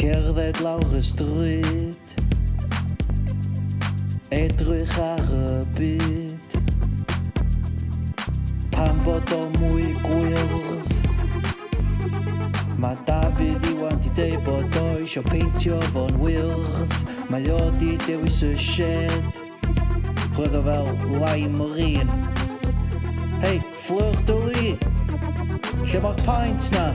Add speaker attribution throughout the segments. Speaker 1: Cerdded lawr y stryd Edrych ar y byd Pan bod o mwy gwyrdd Mae Dafydd Iwan di deud bod o isio peintio fo'n wyrdd Mae o di dewis y shed Roedd o fel lai marin Hei, fflwr dwlu! Lle mae'r paint na?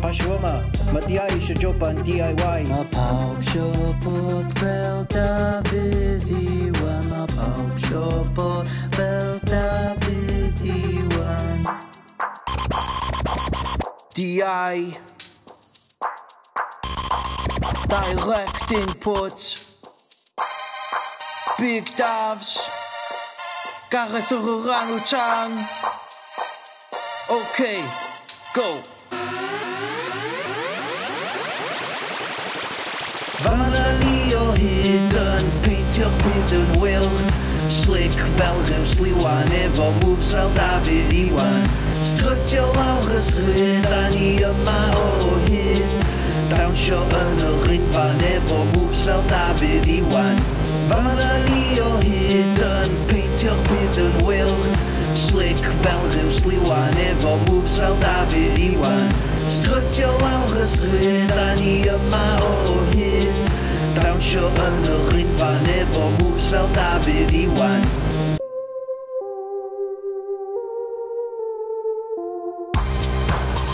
Speaker 1: Pasioma, Matiai Shajopan DIY. Mapauk Shopot Velta Viviwan, Mapauk Shopot Velta One. DI Direct input. Big Doves Gareth Orangutan Okay,
Speaker 2: go! diolch yn wylch Slic Belgiws sliwan efo fel David Iwan Strytio lawr y stryd, a ni yma o hyd Dawnsio yn y rhydfan efo fel David Iwan Fan a ni o hyd yn peintio'ch byd yn wylch Slic Belgiws sliwan efo fel David Iwan isio yn y un fan efo moves fel David Iwan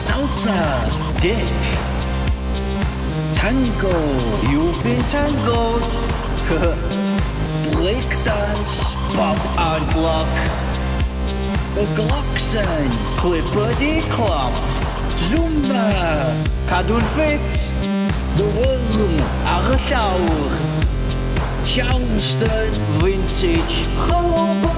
Speaker 1: Salsa, Dick Tango, you've been tangled dance, pop and Glock Y Glocksen, Clipper di Clop Zumba, Cadw'n fit dy wyrm ar y llawr. Charleston Vintage Chobot!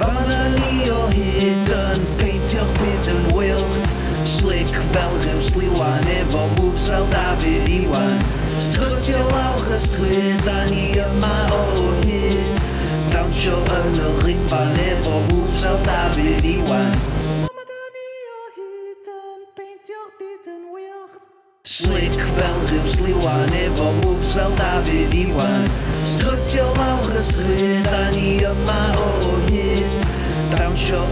Speaker 2: Fan ni o hyd yn peintio'ch byd yn wild Slick fel rhyw sliwan efo moves fel David Iwan Strytio lawr y stryd a ni yma o hyd Dawnsio yn y ringfan efo moves fel David Iwan Mama, da ni o hyd yn peintio'ch byd Slick fel rhyw sliwan efo moves fel David Iwan Strwtio lawr y stryd, A ni yma o hyd Dawnsio